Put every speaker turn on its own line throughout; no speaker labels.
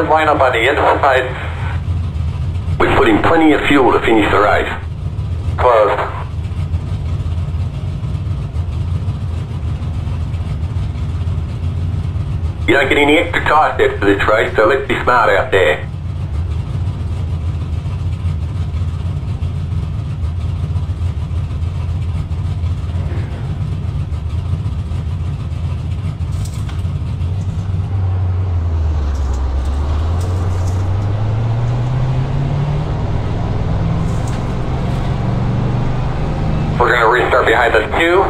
third lineup on the inside.
We put in plenty of fuel to finish the race.
Closed.
You don't get any extra tyre steps for this race, so let's be smart out there.
We're going to restart behind us two.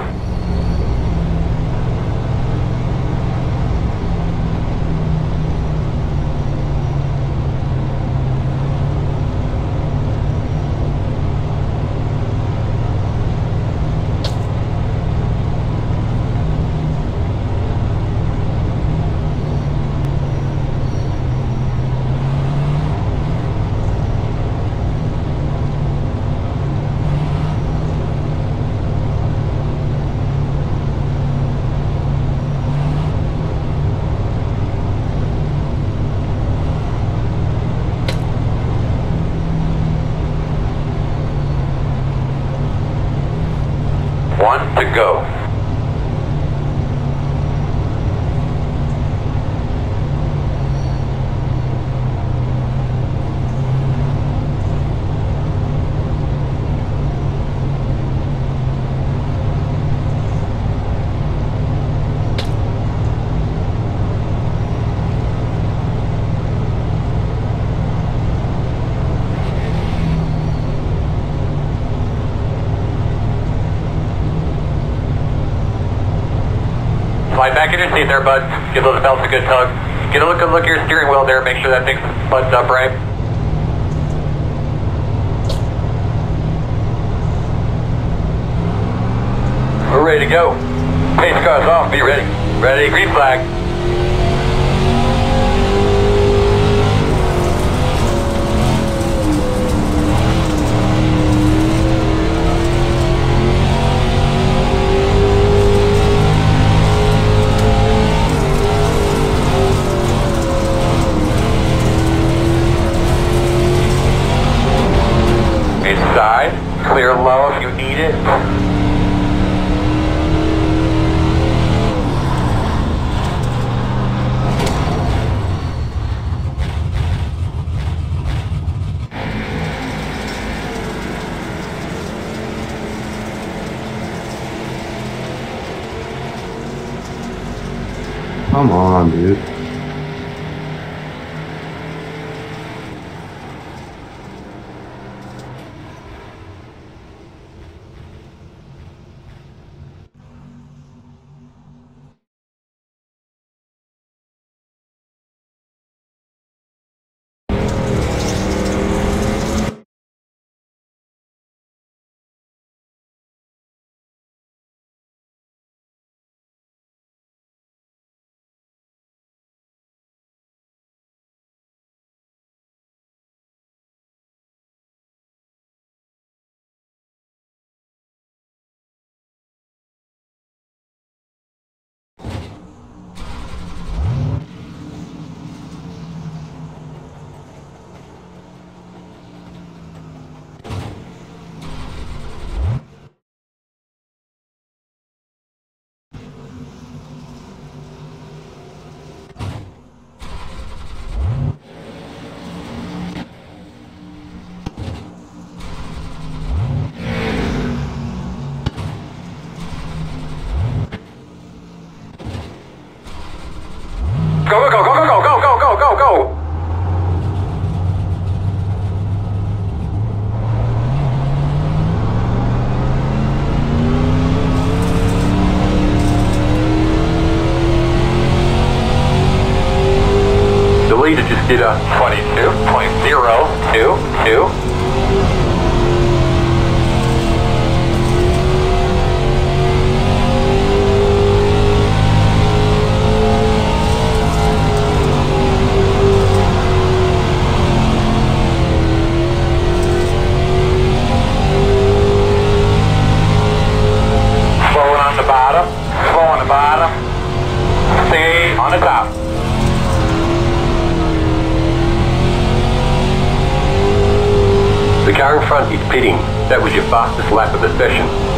One to go. Slide back in your seat there, bud. Give those belts a good tug. Get a look, good look at your steering wheel there. Make sure that thing's buttoned up right.
We're ready to go. Pace car's off, be ready.
Ready, green flag. Inside, clear low if you need it.
Come on, dude.
Peter. That was your fastest lap of the session.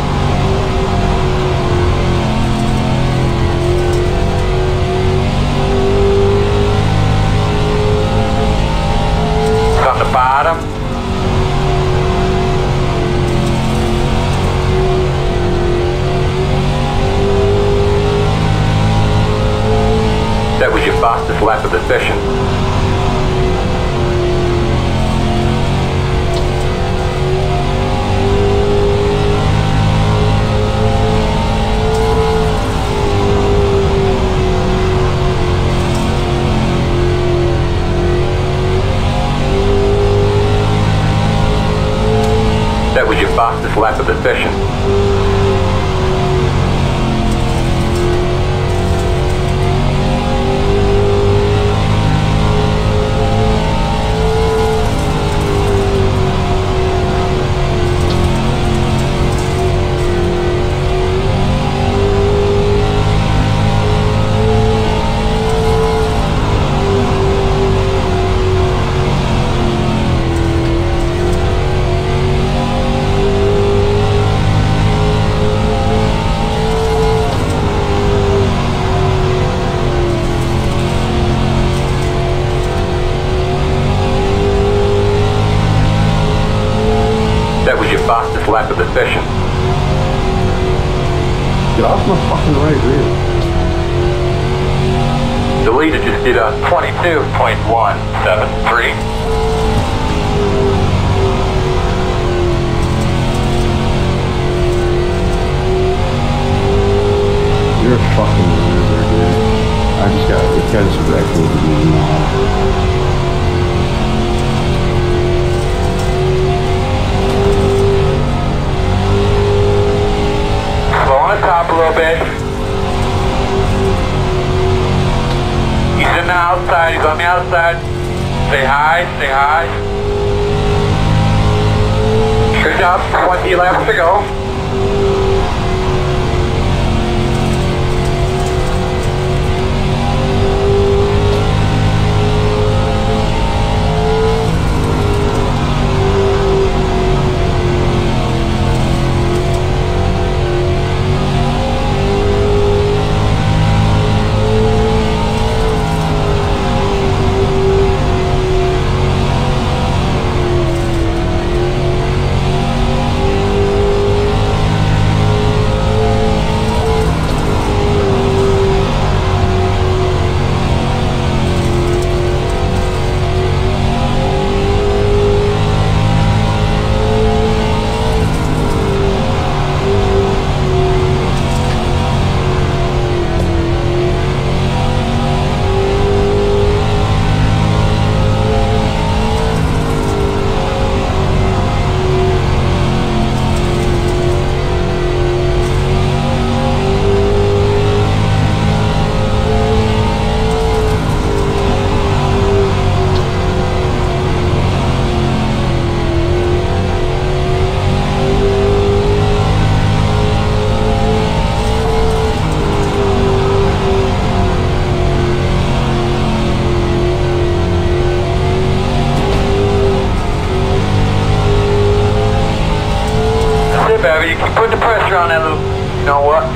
Fastest lap of the session.
Get off my fucking right rear.
The leader just did a
22.173.
You're a fucking loser, dude. I just got this guy's wrecked with me now.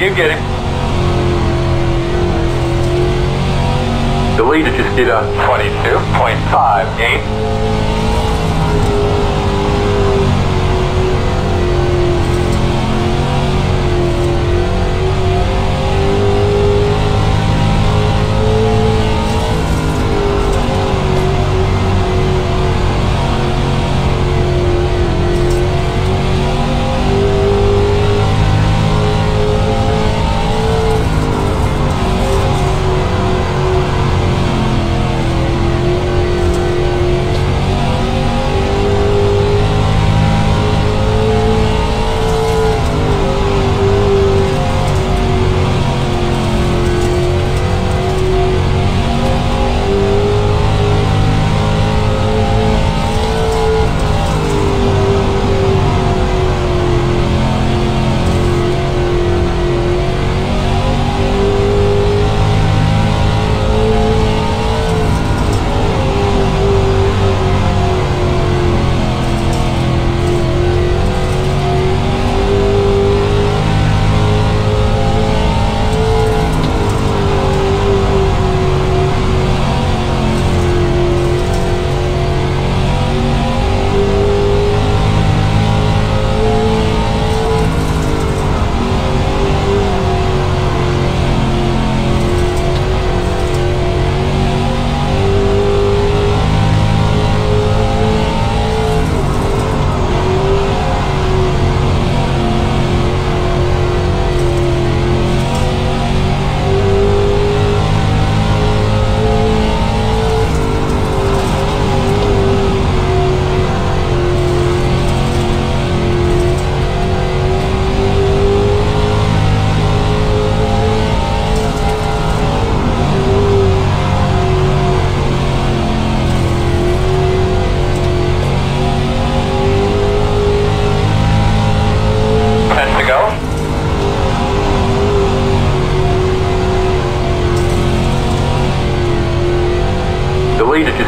You get it.
The leader just did a
22.58.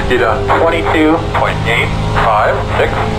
Up.
22.856.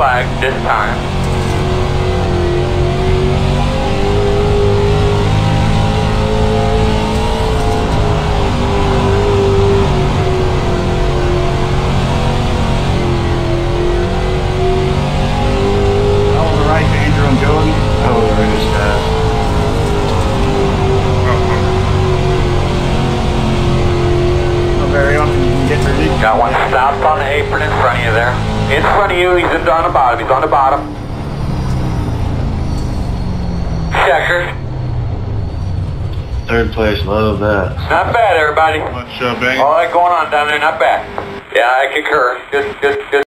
flag this time. You, he's on the bottom. He's on the bottom. Checker.
Third place, love that.
Not bad, everybody.
Much uh, bang.
All that going on down there, not bad. Yeah, I concur. Good, good, good.